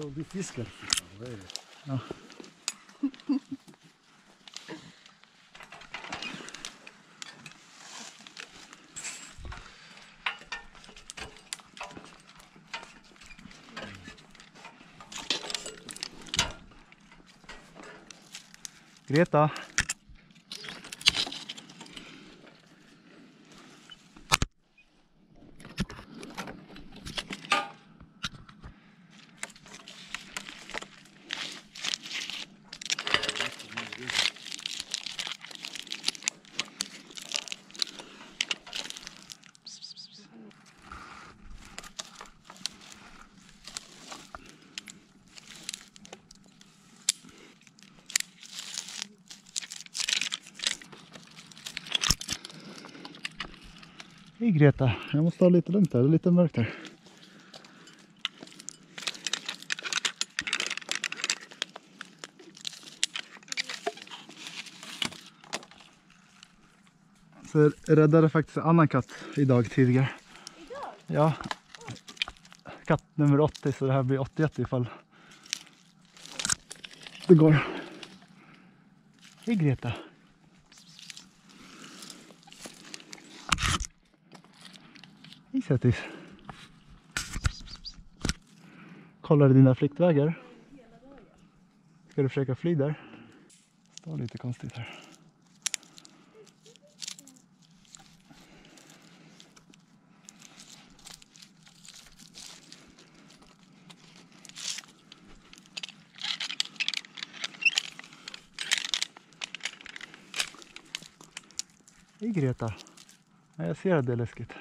Så vi fiskar. Vad är det? Ja. Greta. Hej Greta, jag måste ha lite lugnt här, det är lite mörkt här. Så jag räddade faktiskt en annan katt idag tidigare. Idag? Ja. Katt nummer 80 så det här blir 81 ifall det går. Hej Greta. Hej Sötis. Kollar du dina flyktvägar? Ska du försöka fly där? Står lite konstigt här. Hej Greta. Ja, jag ser att det är läskigt.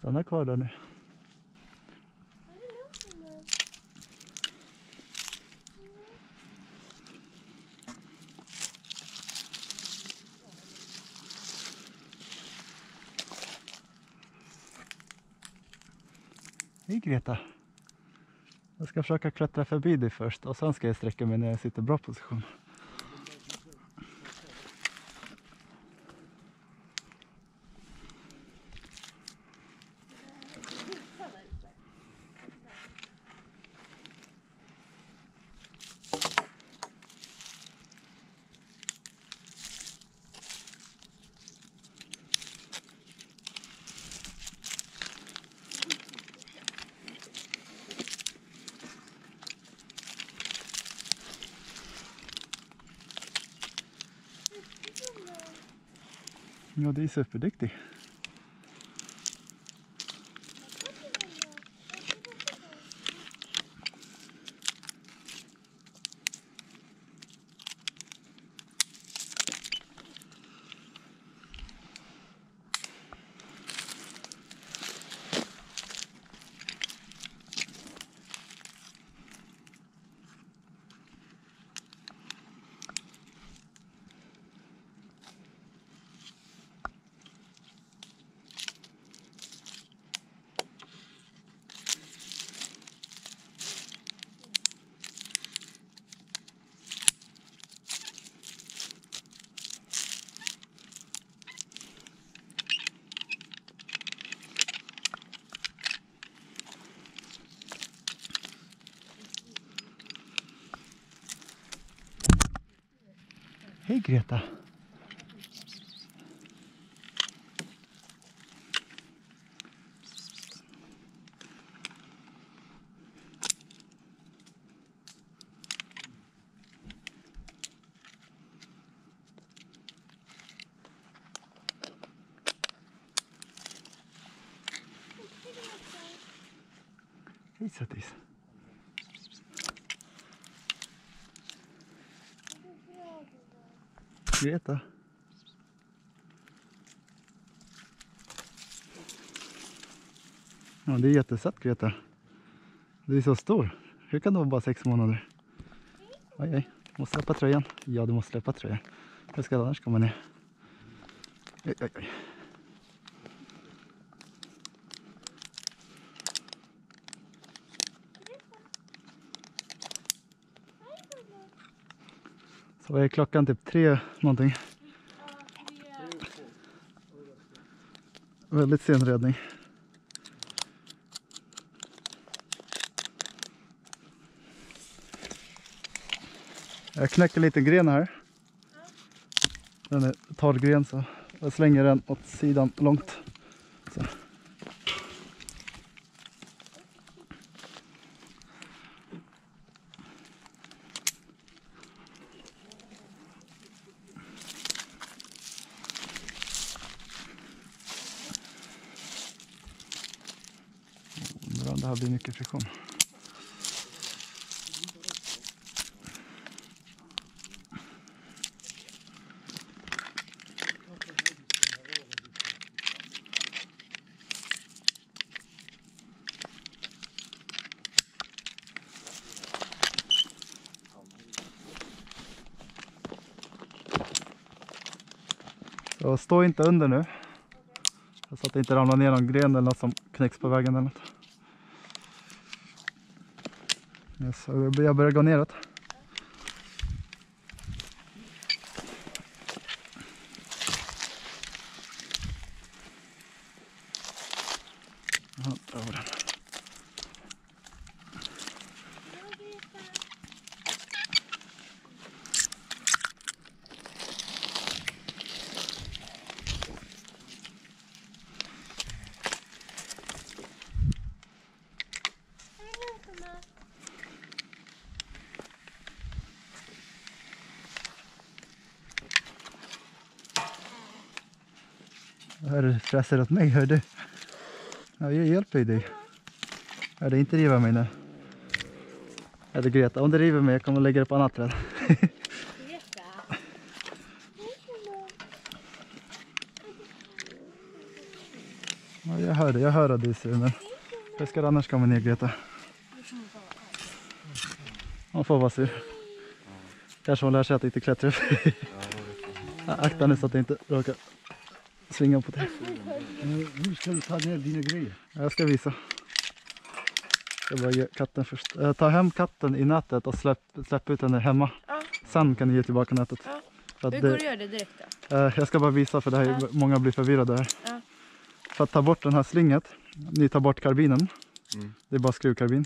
Stanna kvar där nu. Hej Greta. Jag ska försöka klättra förbi dig först och sen ska jag sträcka mig när jag sitter i bra position. Ja, det är superduktig. Hej Greta. Hej sötis. Greta. Ja, det är jättesött Greta. Du är så stor. Hur kan du vara bara sex månader? Oj, oj. Du måste släppa tröjan. Ja, du måste släppa tröjan. Hur ska det annars komma ner? Oj, oj, oj. Så är klockan? Typ tre någonting? Väldigt sen räddning. Jag knäcker lite gren här. Den är torr gren så jag slänger den åt sidan långt. Det här blir mycket friktion. Så stå inte under nu. Så att det inte ramlar ner någon gren eller något som knäcks på vägen eller något. Yes, jag börjar gå neråt. Ja, där var den. Hör du stressar åt mig, hör du? Ja, jag hjälper ju dig. Ja, det inte riva mig nu. Ja, det Greta, om det river mig jag kommer lägga det på annat träd. Ja, jag hör det, jag hör att du ser men hur ska det annars komma ner Greta? Man får vara sur. Kanske hon lär sig att inte klättra upp. Ja, Akta nu så att det inte råkar svinga på dig. Nu, nu ska du ta ner dina grejer. Ja, Jag ska visa. Jag ska bara ge katten först. Eh, ta hem katten i nätet och släpp, släpp ut henne hemma. Ja. Sen kan du ge tillbaka nätet. Ja. Hur går det det, att göra det direkt då? eh, jag ska bara visa för det här, är- Ja. många blir förvirrade här. Ja. För att ta bort den här slinget, ni tar bort karbinen. Mm. Det är bara skruvkarbin.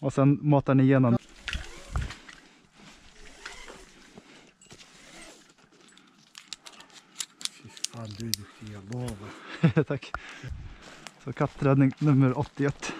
Och sen matar ni igenom. tack. Så katträddning nummer 81.